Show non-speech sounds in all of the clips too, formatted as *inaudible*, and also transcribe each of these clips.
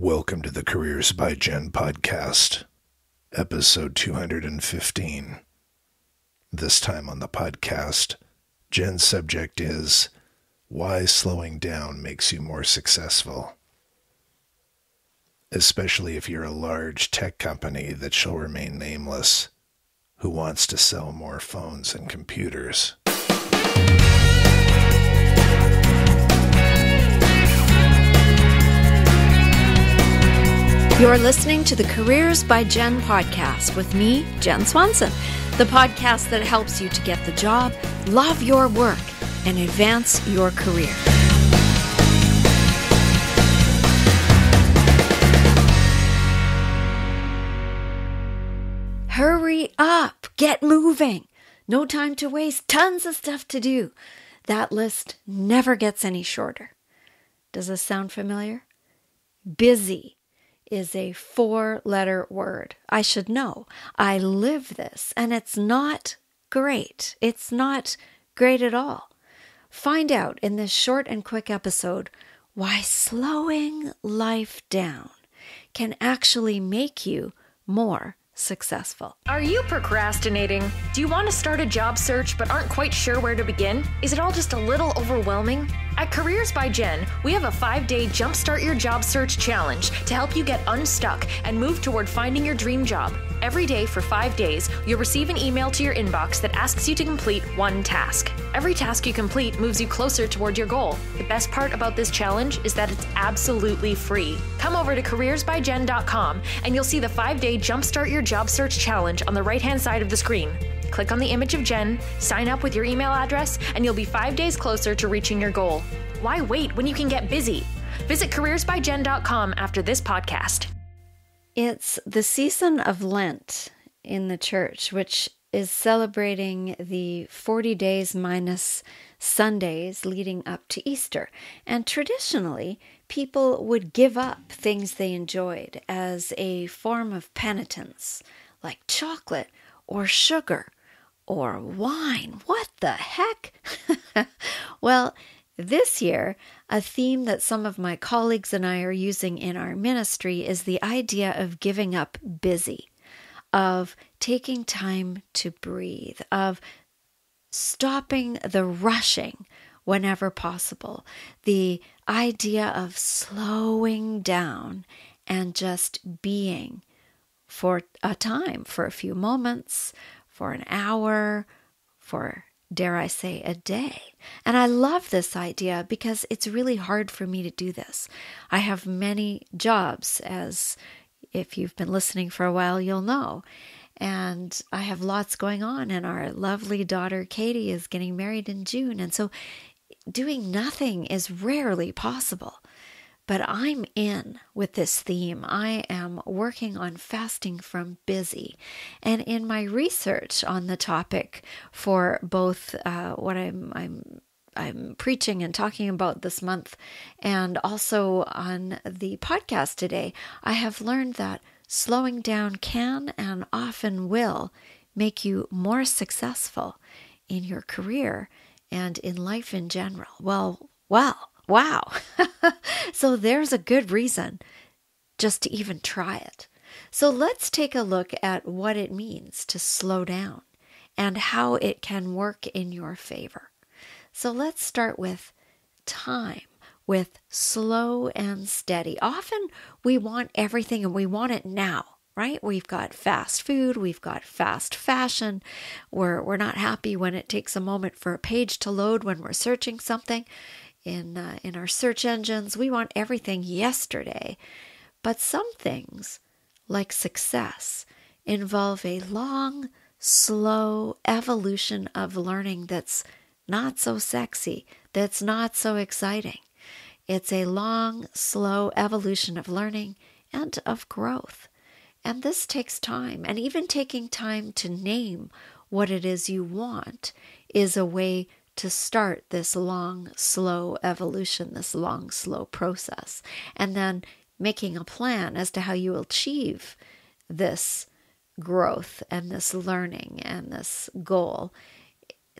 Welcome to the Careers by Jenn podcast, episode 215. This time on the podcast, Jenn's subject is Why Slowing Down Makes You More Successful. Especially if you're a large tech company that shall remain nameless who wants to sell more phones and computers. You're listening to the Careers by Jenn podcast with me, Jenn Swanson, the podcast that helps you to get the job, love your work, and advance your career. Hurry up, get moving. No time to waste, tons of stuff to do. That list never gets any shorter. Does this sound familiar? Busy is a four letter word. I should know. I live this, and it's not great. It's not great at all. Find out in this short and quick episode why slowing life down can actually make you more successful. Are you procrastinating? Do you want to start a job search but aren't quite sure where to begin? Is it all just a little overwhelming? At Careers by Jenn, we have a five day Jumpstart Your Job Search challenge to help you get unstuck and move toward finding your dream job. Every day for five days, you'll receive an email to your inbox that asks you to complete one task. Every task you complete moves you closer toward your goal. The best part about this challenge is that it's absolutely free. Come over to careersbyjenn.com and you'll see the five day Jumpstart Your Job Search challenge on the right hand side of the screen. Click on the image of Jenn, sign up with your email address, and you'll be five days closer to reaching your goal. Why wait when you can get busy? Visit careersbyjenn.com after this podcast. It's the season of Lent in the church, which is celebrating the 40 days minus Sundays leading up to Easter. And traditionally, people would give up things they enjoyed as a form of penitence, like chocolate or sugar or wine. What the heck? *laughs* well, this year, a theme that some of my colleagues and I are using in our ministry is the idea of giving up busy, of taking time to breathe, of stopping the rushing whenever possible, the idea of slowing down and just being for a time, for a few moments, for an hour, for dare I say, a day. And I love this idea because it's really hard for me to do this. I have many jobs, as if you've been listening for a while, you'll know. And I have lots going on, and our lovely daughter Katie is getting married in June. And so doing nothing is rarely possible. But I'm in with this theme. I am working on fasting from busy. And in my research on the topic for both uh, what I'm, I'm I'm preaching and talking about this month, and also on the podcast today, I have learned that slowing down can and often will make you more successful in your career and in life in general. Well, well, Wow. *laughs* so there's a good reason just to even try it. So let's take a look at what it means to slow down and how it can work in your favor. So let's start with time, with slow and steady. Often we want everything and we want it now right? We've got fast food, we've got fast fashion. We're we're not happy when it takes a moment for a page to load when we're searching something in uh, in our search engines. We want everything yesterday. But some things, like success, involve a long, slow evolution of learning that's not so sexy, that's not so exciting. It's a long, slow evolution of learning and of growth. And this takes time. And even taking time to name what it is you want is a way to start this long, slow evolution, this long, slow process, and then making a plan as to how you achieve this growth and this learning and this goal.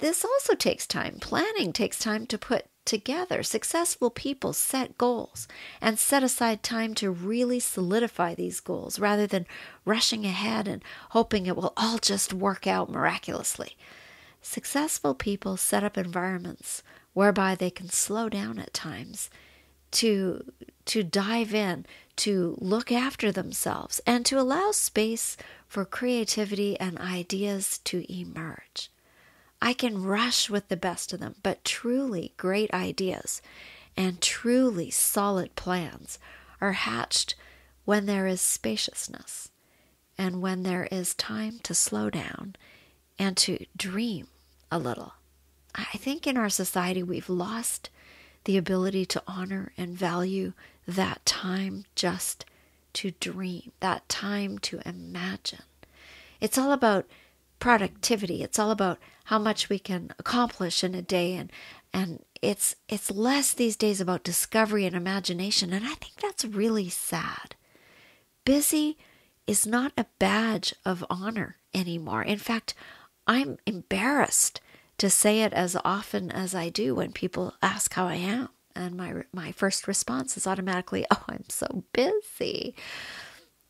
This also takes time. Planning takes time to put together. Successful people set goals and set aside time to really solidify these goals rather than rushing ahead and hoping it will all just work out miraculously. Successful people set up environments whereby they can slow down at times to to dive in, to look after themselves and to allow space for creativity and ideas to emerge. I can rush with the best of them, but truly great ideas and truly solid plans are hatched when there is spaciousness and when there is time to slow down and to dream a little. I think in our society we've lost the ability to honor and value that time just to dream, that time to imagine. It's all about productivity. It's all about how much we can accomplish in a day and and it's it's less these days about discovery and imagination and I think that's really sad. Busy is not a badge of honor anymore. In fact, I'm embarrassed to say it as often as I do when people ask how I am and my my first response is automatically, *laughs* "Oh, I'm so busy."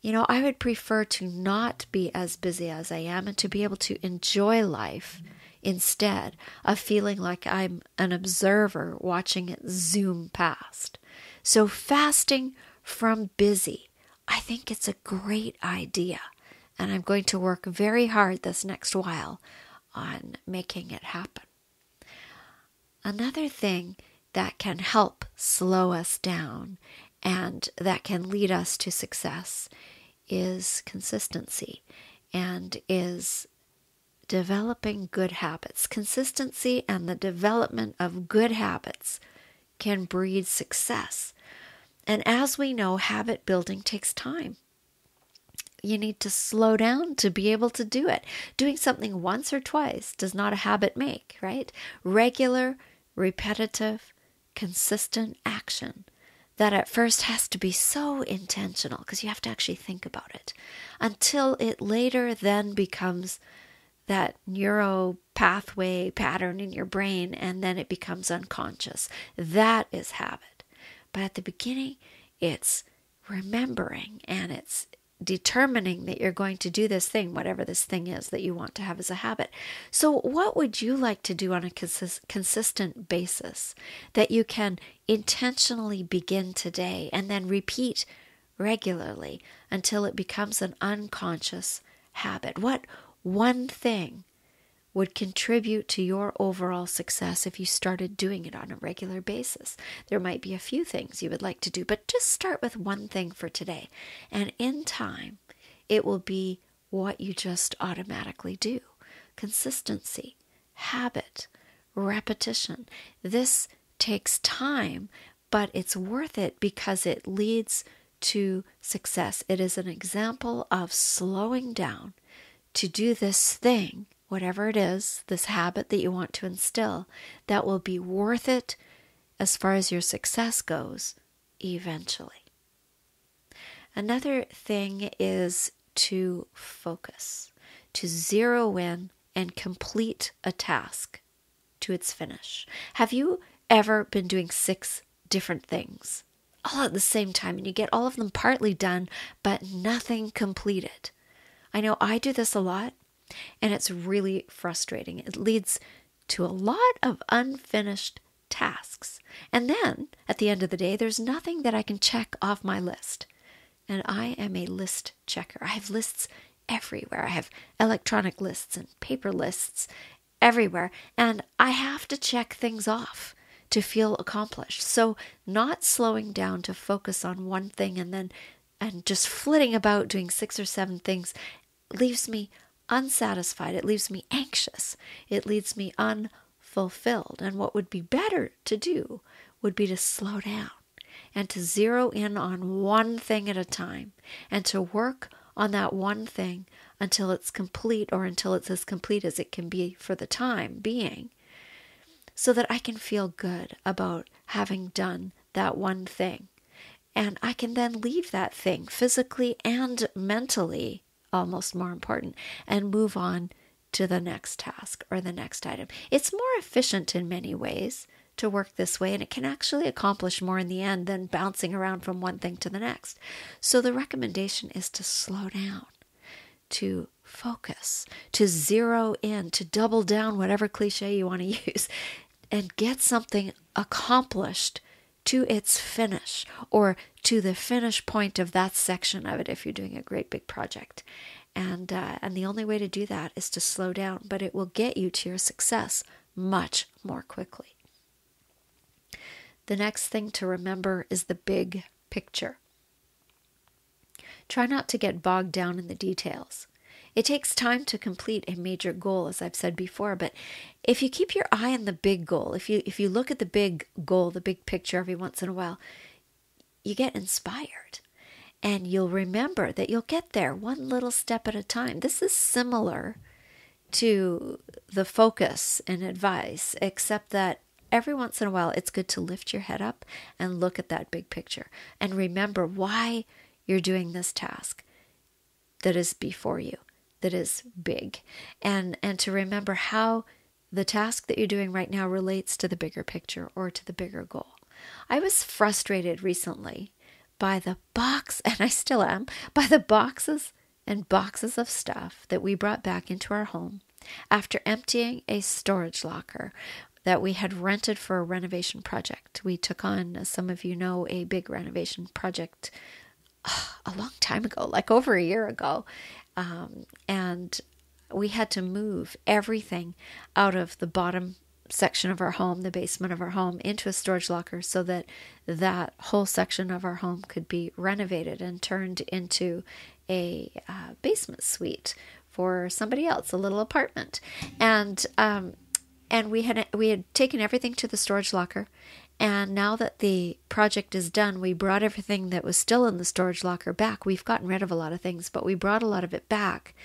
You know, I would prefer to not be as busy as I am and to be able to enjoy life instead of feeling like I'm an observer watching it zoom past. So, fasting from busy, I think it's a great idea. And I'm going to work very hard this next while on making it happen. Another thing that can help slow us down and that can lead us to success is consistency and is developing good habits. Consistency and the development of good habits can breed success. And as we know, habit building takes time. You need to slow down to be able to do it. Doing something once or twice does not a habit make, right? Regular, repetitive, consistent action that at first has to be so intentional because you have to actually think about it until it later then becomes that neuro pathway pattern in your brain and then it becomes unconscious. That is habit. But at the beginning, it's remembering and it's determining that you're going to do this thing, whatever this thing is that you want to have as a habit. So, what would you like to do on a consist- consistent basis that you can intentionally begin today and then repeat regularly until it becomes an unconscious habit? What one thing would contribute to your overall success if you started doing it on a regular basis. There might be a few things you would like to do, but just start with one thing for today. And in time, it will be what you just automatically do. Consistency, habit, repetition. This takes time, but it's worth it because it leads to success. It is an example of slowing down to do this thing whatever it is, this habit that you want to instill, that will be worth it as far as your success goes eventually. Another thing is to focus, to zero in and complete a task to its finish. Have you ever been doing six different things all at the same time and you get all of them partly done, but nothing completed? I know I do this a lot and it's really frustrating. It leads to a lot of unfinished tasks. And then at the end of the day, there's nothing that I can check off my list. And I am a list checker. I have lists everywhere. I have electronic lists and paper lists everywhere. And I have to check things off to feel accomplished. So, not slowing down to focus on one thing and then and just flitting about doing six or seven things leaves me unsatisfied. It leaves me anxious. It leaves me unfulfilled. And what would be better to do would be to slow down and to zero in on one thing at a time and to work on that one thing until it's complete or until it's as complete as it can be for the time being so that I can feel good about having done that one thing. And I can then leave that thing physically and mentally almost more important, and move on to the next task or the next item. It's more efficient in many ways to work this way and it can actually accomplish more in the end than bouncing around from one thing to the next. So the recommendation is to slow down, to focus, to zero in, to double down, whatever cliche you want to *laughs* use, and get something accomplished to its finish or to the finish point of that section of it if you're doing a great big project. And, uh, and the only way to do that is to slow down, but it will get you to your success much more quickly. The next thing to remember is the big picture. Try not to get bogged down in the details. It takes time to complete a major goal, as I've said before, but if you keep your eye on the big goal, if you if you look at the big goal, the big picture every once in a while, you get inspired. And you'll remember that you'll get there one little step at a time. This is similar to the focus and advice, except that every once in a while it's good to lift your head up and look at that big picture and remember why you're doing this task that is before you that is big and and to remember how the task that you're doing right now relates to the bigger picture or to the bigger goal i was frustrated recently by the box *laughs* and i still am by the boxes and boxes of stuff that we brought back into our home after emptying a storage locker that we had rented for a renovation project. We took on, as some of you know, a big renovation project *sighs* a long time ago, like over a year ago. Um, and we had to move everything out of the bottom section of our home, the basement of our home, into a storage locker so that that whole section of our home could be renovated and turned into a uh, basement suite for somebody else, a little apartment. And um, and we had we had taken everything to the storage locker and now that the project is done, we brought everything that was still in the storage locker back. We've gotten rid of a lot of things, but we brought a lot of it back.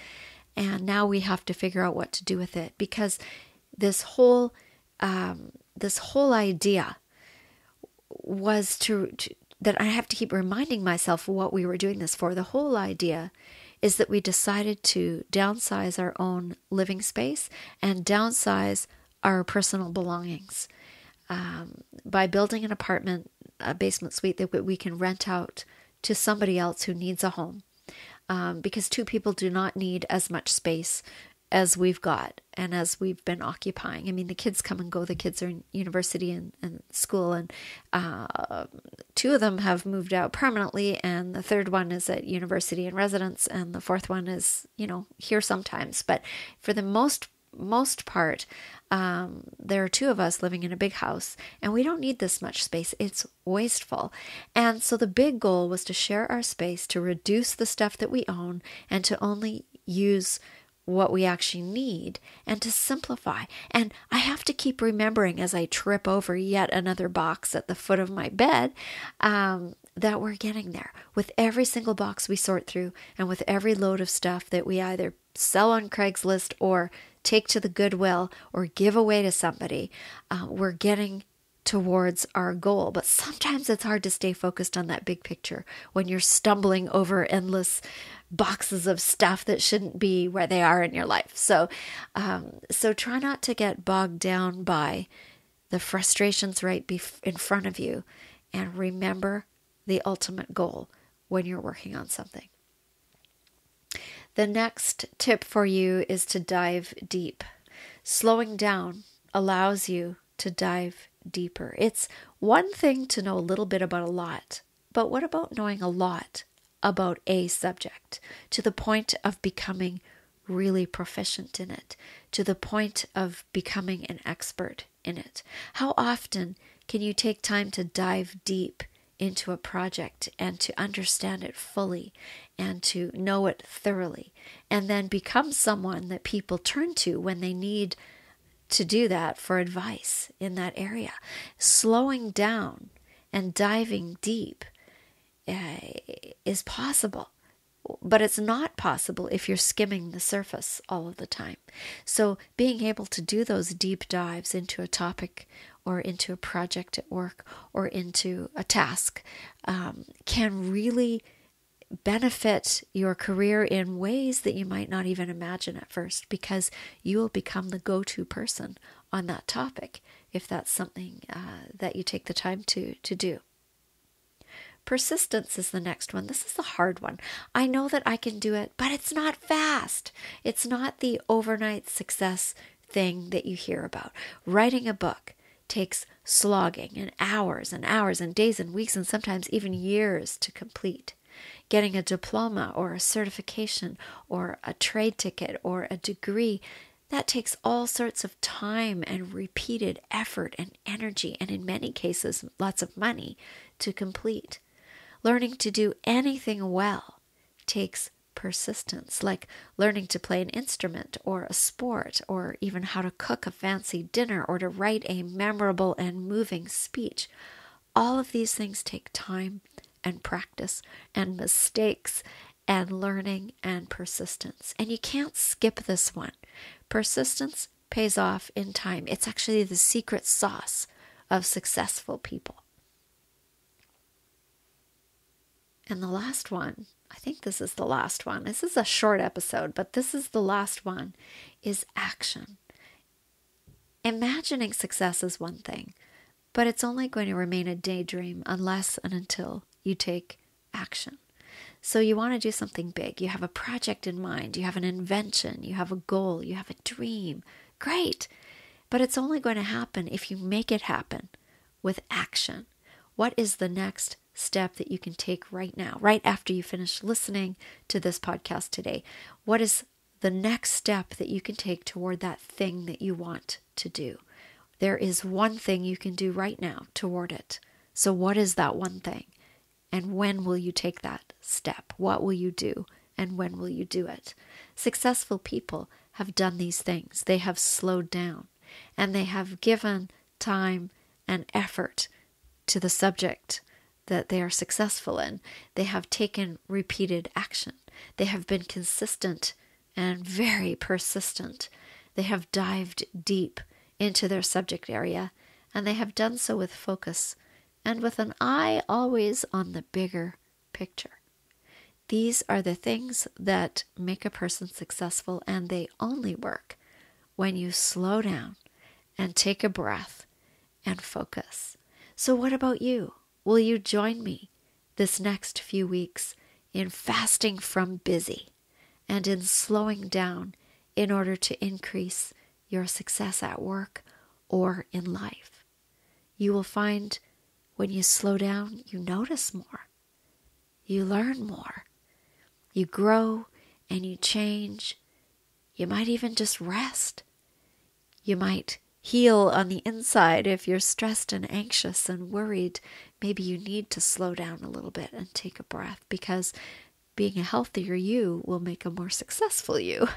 And now we have to figure out what to do with it because this whole um, this whole idea was to, to that I have to keep reminding myself what we were doing this for. The whole idea is that we decided to downsize our own living space and downsize our personal belongings um, by building an apartment, a basement suite that we can rent out to somebody else who needs a home. Um, because two people do not need as much space as we've got and as we've been occupying. I mean, the kids come and go. The kids are in university and, and school, and uh, two of them have moved out permanently, and the third one is at university and residence, and the fourth one is, you know, here sometimes. But for the most most part, um, there are two of us living in a big house, and we don't need this much space. It's wasteful. And so the big goal was to share our space, to reduce the stuff that we own, and to only use what we actually need and to simplify. And I have to keep remembering as I trip over yet another box at the foot of my bed um, that we're getting there. With every single box we sort through and with every load of stuff that we either sell on Craigslist or take to the Goodwill or give away to somebody, uh, we're getting towards our goal. But sometimes it's hard to stay focused on that big picture when you're stumbling over endless boxes of stuff that shouldn't be where they are in your life. So, um, so try not to get bogged down by the frustrations right bef- in front of you, and remember the ultimate goal when you're working on something. The next tip for you is to dive deep. Slowing down allows you to dive deeper. It's one thing to know a little bit about a lot, but what about knowing a lot about a subject to the point of becoming really proficient in it, to the point of becoming an expert in it? How often can you take time to dive deep into a project and to understand it fully and to know it thoroughly and then become someone that people turn to when they need to do that for advice in that area. Slowing down and diving deep uh, is possible. But it's not possible if you're skimming the surface all of the time. So, being able to do those deep dives into a topic or into a project at work or into a task um, can really benefit your career in ways that you might not even imagine at first because you will become the go to person on that topic. if that's something uh, that you take the time to, to do. Persistence is the next one. This is the hard one. I know that I can do it, but it's not fast. It's not the overnight success thing that you hear about. Writing a book takes slogging and hours and hours and days and weeks and sometimes even years to complete. Getting a diploma or a certification or a trade ticket or a degree, that takes all sorts of time and repeated effort and energy, and in many cases, lots of money to complete. Learning to do anything well takes persistence, like learning to play an instrument or a sport, or even how to cook a fancy dinner or to write a memorable and moving speech. All of these things take time and practice and mistakes and learning and persistence. And you can't skip this one. Persistence pays off in time. It's actually the secret sauce of successful people. And the last one, I think this is the last one. This is a short episode, but this is the last one, is action. Imagining success is one thing, but it's only going to remain a daydream unless and until you take action. So you want to do something big. You have a project in mind, you have an invention, you have a goal, you have a dream. Great. But it's only going to happen if you make it happen with action. What is the next step that you can take right now, right after you finish listening to this podcast today? What is the next step that you can take toward that thing that you want to do? There is one thing you can do right now toward it. So, what is that one thing? And when will you take that step? What will you do? And when will you do it? Successful people have done these things. They have slowed down and they have given time and effort to the subject that they are successful in. They have taken repeated action. They have been consistent and very persistent. They have dived deep into their subject area, and they have done so with focus and with an eye always on the bigger picture. These are the things that make a person successful, and they only work when you slow down and take a breath and focus. So, what about you? Will you join me this next few weeks in fasting from busy and in slowing down in order to increase your success at work or in life? You will find when you slow down, you notice more, you learn more, you grow and you change. You might even just rest. You might heal on the inside if you're stressed and anxious and worried. Maybe you need to slow down a little bit and take a breath because being a healthier you will make a more successful you.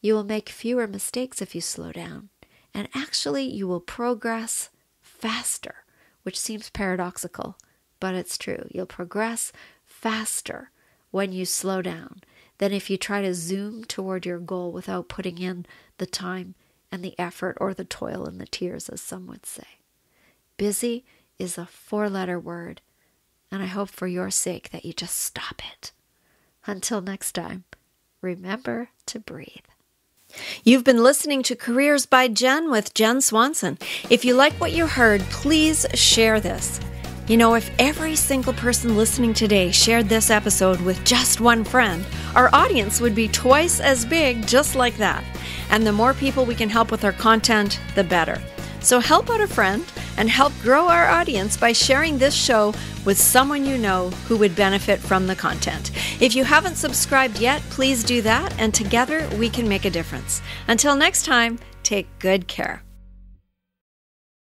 You will make fewer mistakes if you slow down, and actually, you will progress faster, which seems paradoxical, but it's true. You'll progress faster when you slow down than if you try to zoom toward your goal without putting in the time and the effort or the toil and the tears, as some would say. Busy is a four letter word, and I hope for your sake that you just stop it. Until next time, remember to breathe. You've been listening to Careers by Jenn with Jenn Swanson. If you like what you heard, please share this. You know, if every single person listening today shared this episode with just one friend, our audience would be twice as big just like that. And the more people we can help with our content, the better. So help out a friend and help grow our audience by sharing this show with someone you know who would benefit from the content. If you haven't subscribed yet, please do that, and together we can make a difference. Until next time, take good care.